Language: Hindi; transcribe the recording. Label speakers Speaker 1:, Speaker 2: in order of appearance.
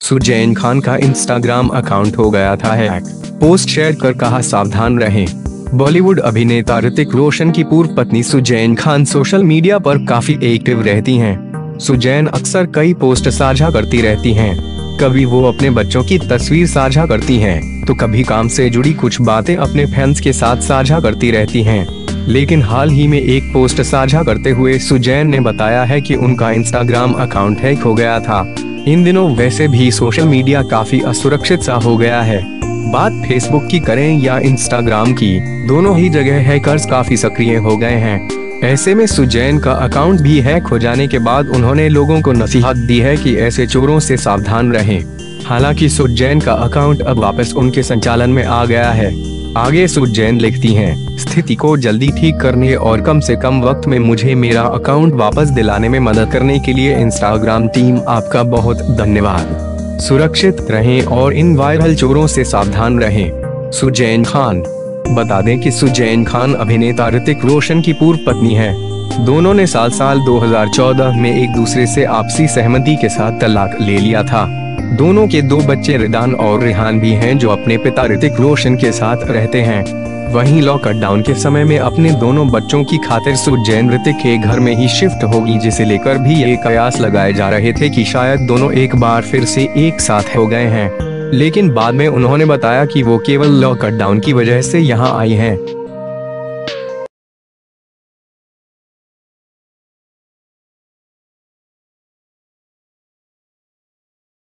Speaker 1: सुजैन खान का इंस्टाग्राम अकाउंट हो गया था हैक पोस्ट शेयर कर कहा सावधान रहें बॉलीवुड अभिनेता ऋतिक रोशन की पूर्व पत्नी सुजैन खान सोशल मीडिया पर काफ़ी एक्टिव रहती हैं। सुजैन अक्सर कई पोस्ट साझा करती रहती हैं। कभी वो अपने बच्चों की तस्वीर साझा करती हैं, तो कभी काम से जुड़ी कुछ बातें अपने फैंस के साथ साझा करती रहती हैं। लेकिन हाल ही में एक पोस्ट साझा करते हुए सुजैन ने बताया है कि उनका इंस्टाग्राम अकाउंट हैक हो गया था इन दिनों वैसे भी सोशल मीडिया काफ़ी असुरक्षित सा हो गया है। बात फेसबुक की करें या इंस्टाग्राम की, दोनों ही जगह हैकर्स काफ़ी सक्रिय हो गए हैं। ऐसे में सुजैन का अकाउंट भी हैक हो जाने के बाद उन्होंने लोगों को नसीहत दी है कि ऐसे चोरों से सावधान रहें। हालाँकि सुजैन का अकाउंट अब वापस उनके संचालन में आ गया है। आगे सुजैन लिखती हैं, स्थिति को जल्दी ठीक करने और कम से कम वक्त में मुझे मेरा अकाउंट वापस दिलाने में मदद करने के लिए इंस्टाग्राम टीम आपका बहुत धन्यवाद। सुरक्षित रहें और इन वायरल चोरों से सावधान रहें। सुजैन खान, बता दें कि सुजैन खान अभिनेता ऋतिक रोशन की पूर्व पत्नी है। दोनों ने साल साल 2014 में एक दूसरे से आपसी सहमति के साथ तलाक ले लिया था। दोनों के दो बच्चे रिदान और रिहान भी हैं जो अपने पिता ऋतिक रोशन के साथ रहते हैं वहीं लॉकडाउन के समय में अपने दोनों बच्चों की खातिर सुजैन ऋतिक के घर में ही शिफ्ट होगी, जिसे लेकर भी ये कयास लगाए जा रहे थे कि शायद दोनों एक बार फिर से एक साथ हो गए हैं लेकिन बाद में उन्होंने बताया कि वो केवल लॉकडाउन की वजह से यहाँ आई हैं।